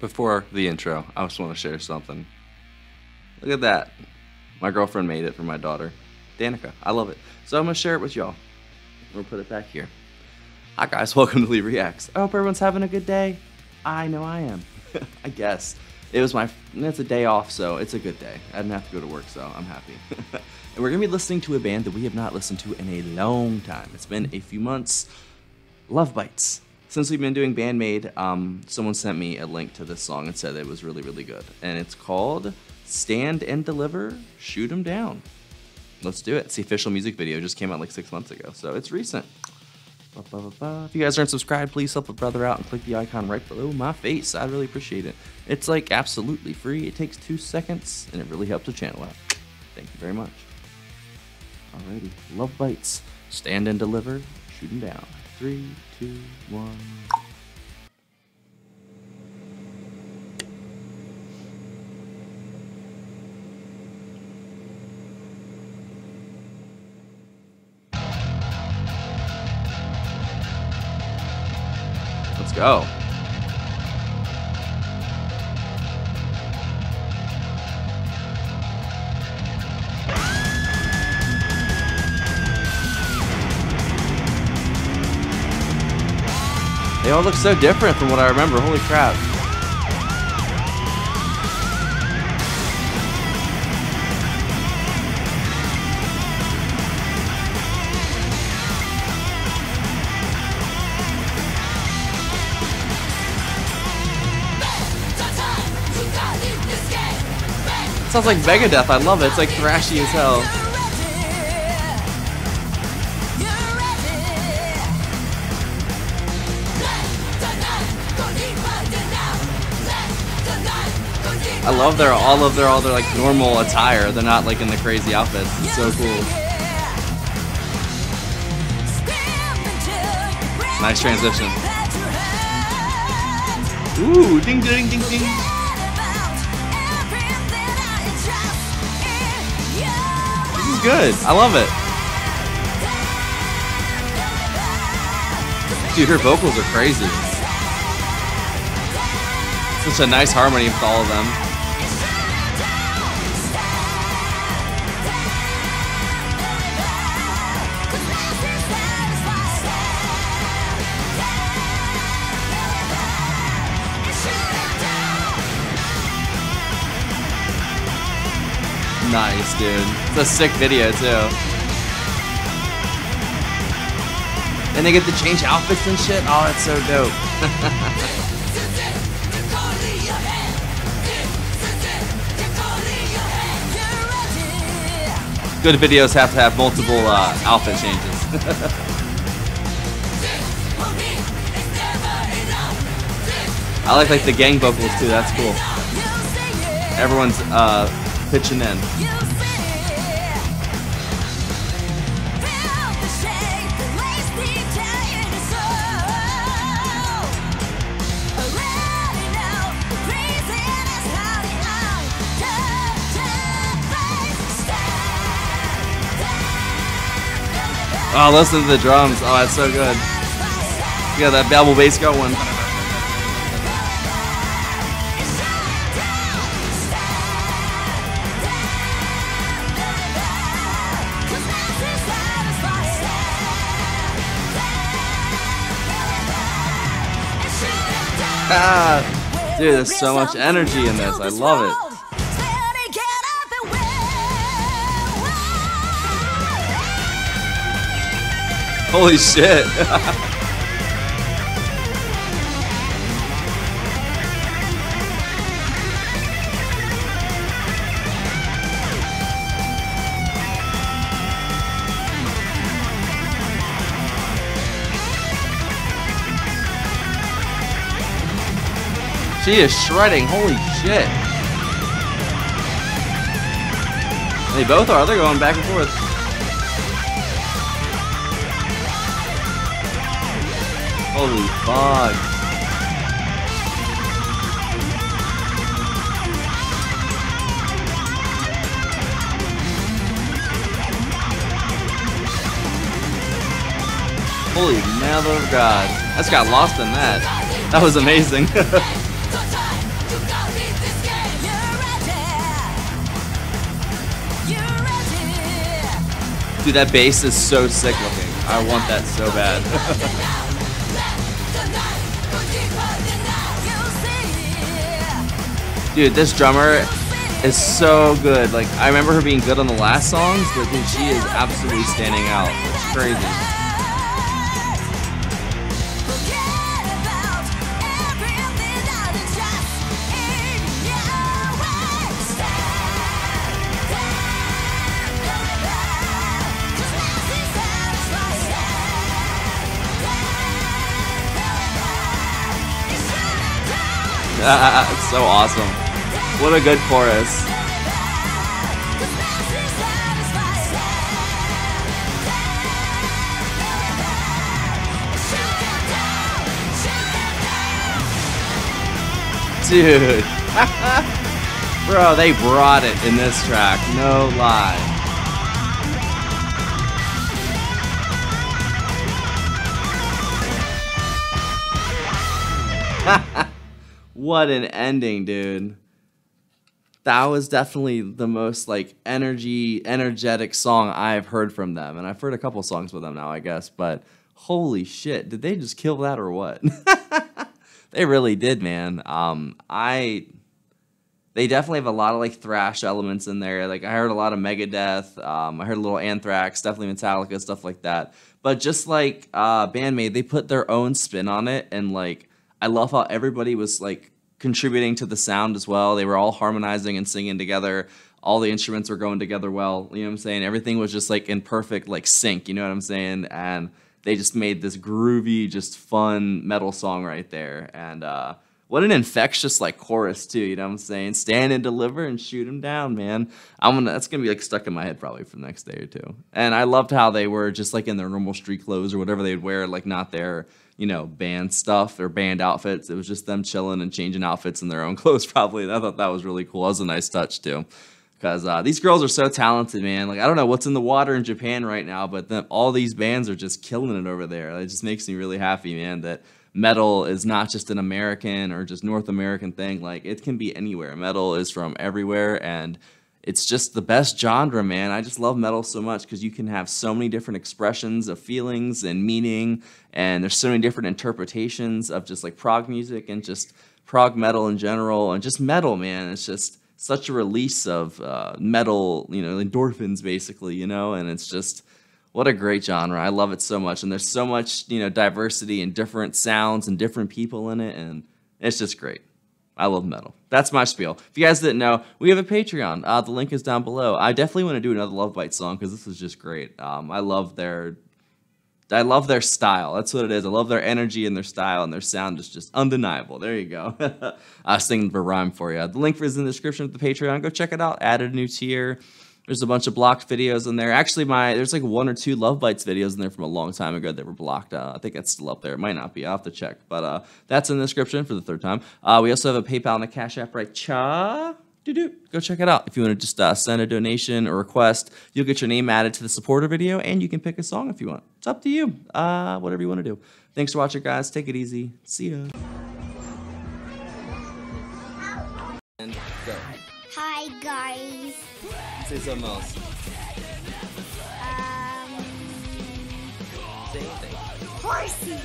before the intro, I just want to share something. Look at that. My girlfriend made it for my daughter, Danica. I love it. So I'm going to share it with y'all. We'll put it back here. Hi, guys. Welcome to Lee Reacts. I hope everyone's having a good day. I know I am. I guess. It was my, it's a day off, so it's a good day. I didn't have to go to work, so I'm happy. and we're going to be listening to a band that we have not listened to in a long time. It's been a few months. Lovebites since we've been doing Band-Maid, um, someone sent me a link to this song and said it was really, really good. And it's called Stand and Deliver, Shoot 'em Down. Let's do it. It's the official music video. Just came out like six months ago, so it's recent. Ba, ba, ba, if you guys aren't subscribed, please help a brother out and click the icon right below my face. I'd really appreciate it. It's like absolutely free. It takes two seconds, and it really helps the channel out. Thank you very much. Alrighty, Lovebites. Stand and deliver. Shoot 'em down. Three, two, one. Let's go. They all look so different from what I remember. Holy crap. Sounds like Megadeth. I love it. It's like thrashy as hell. I love their all of their all their like normal attire. They're not like in the crazy outfits. It's so cool. Nice transition. Ooh, ding ding ding ding. This is good. I love it. Dude, her vocals are crazy. Such a nice harmony with all of them. Nice, dude. It's a sick video, too. And they get to change outfits and shit. Oh, that's so dope. Good videos have to have multiple uh, outfit changes. I like like the gang vocals too. That's cool. Everyone's uh, pitching in. Oh, listen to the drums. Oh, that's so good. Yeah, that babble bass going. dude, there's so much energy in this. I love it. Holy shit. She is shredding. Holy shit. They both are. They're going back and forth. Holy fuck. Holy mother of God. Just got lost in that. That was amazing. Dude, that bass is so sick looking. I want that so bad. dude, this drummer is so good. Like, I remember her being good on the last songs, but dude, she is absolutely standing out. It's crazy. so awesome. What a good chorus. Dude. Bro, they brought it in this track. No lie. what an ending, dude. That was definitely the most like energy, energetic song I've heard from them. And I've heard a couple songs with them now, I guess, but holy shit, did they just kill that or what? they really did, man. Um, I they definitely have a lot of like thrash elements in there. Like I heard a lot of Megadeth. Um, I heard a little Anthrax, definitely Metallica, stuff like that. But just like uh, Band-Maid, they put their own spin on it, and like I love how everybody was like contributing to the sound as well. They were all harmonizing and singing together. All the instruments were going together well. You know what I'm saying? Everything was just like in perfect like sync. You know what I'm saying? And they just made this groovy, just fun metal song right there. And uh, what an infectious like chorus too. You know what I'm saying? Stand and deliver and shoot him down, man. I'm gonna that's gonna be like stuck in my head probably for the next day or two. And I loved how they were just like in their normal street clothes or whatever they'd wear, like not their you know, band stuff or band outfits. It was just them chilling and changing outfits in their own clothes, probably. And I thought that was really cool. That was a nice touch, too. Because uh, these girls are so talented, man. Like, I don't know what's in the water in Japan right now, but all these bands are just killing it over there. It just makes me really happy, man, that metal is not just an American or just North American thing. Like, it can be anywhere. Metal is from everywhere. And it's just the best genre, man. I just love metal so much because you can have so many different expressions of feelings and meaning, and there's so many different interpretations of just like prog music and just prog metal in general, and just metal, man. It's just such a release of uh, metal, you know, endorphins basically, you know, and it's just what a great genre. I love it so much, and there's so much, you know, diversity and different sounds and different people in it, and it's just great. I love metal. That's my spiel. If you guys didn't know, we have a Patreon. Uh, the link is down below. I definitely want to do another Love Bite song because this is just great. Um, I love their, I love their style. That's what it is. I love their energy and their style and their sound is just undeniable. There you go. I was singing the rhyme for you. The link is in the description of the Patreon. Go check it out. Added a new tier. There's a bunch of blocked videos in there. Actually, my there's like one or two Lovebites videos in there from a long time ago that were blocked. Uh, I think that's still up there. It might not be. I'll have to check. But uh, that's in the description for the third time. Uh, we also have a PayPal and a Cash App right cha. Doo-doo. Go check it out. If you want to just uh, send a donation or request, you'll get your name added to the supporter video, and you can pick a song if you want. It's up to you. Uh, whatever you want to do. Thanks for watching, guys. Take it easy. See ya. Hi, guys. Say something else. Um, Say anything. horsey.